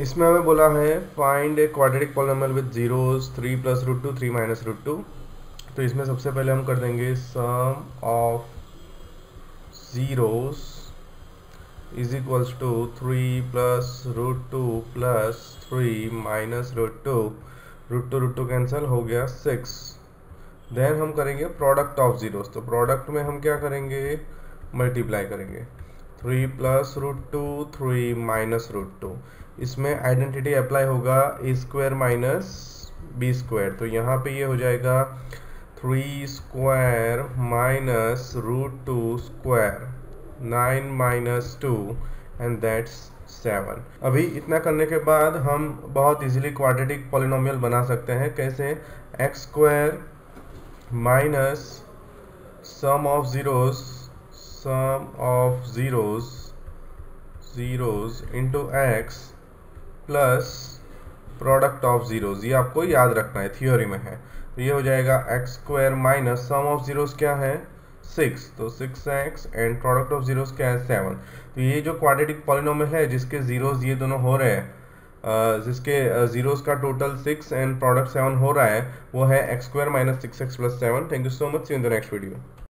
इसमें हमें बोला है find a quadratic polynomial with zeros three plus root two three minus root two तो इसमें सबसे पहले हम कर देंगे sum of zeros is equals to three plus root two plus three minus root two root two root two cancel हो गया six then हम करेंगे प्रोडक्ट ऑफ़ ज़ीरोस तो प्रोडक्ट में हम क्या करेंगे? मल्टीप्लाई करेंगे. Three plus root two three minus root two इसमें आइडेंटिटी अप्लाई होगा A square minus B square तो यहाँ पे ये हो जाएगा three square minus root two square nine minus two and that's seven अभी इतना करने के बाद हम बहुत इजीली क्वाड्रेटिक पॉलिनोमियल बना सकते हैं. कैसे? X square minus sum of zeros sum of zeros zeros into x plus product of zeros ये आपको याद रखना है थियोरी में है। तो ये हो जाएगा x square minus sum of zeros क्या है? सिक्स तो six x and product of zeros क्या है? सेवन तो ये जो क्वाड्रेटिक पॉलिनोमियल है, जिसके ज़ीरोज़ ये दोनों हो रहे हैं जिसके ज़ीरोज़ का total six and product seven हो रहा है, वो है x square minus six x plus seven thank you so much see in the next video